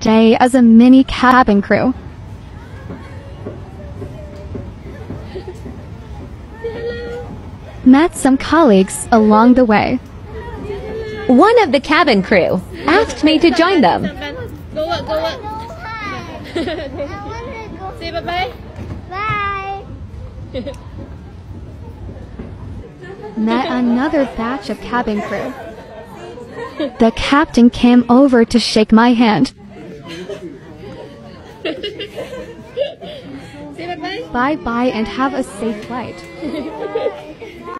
day as a mini cabin crew. Met some colleagues along the way. One of the cabin crew asked me to join them. Go up, go up. Say bye bye. Bye. Met another batch of cabin crew. The captain came over to shake my hand. Say bye bye. Bye bye and have a safe flight.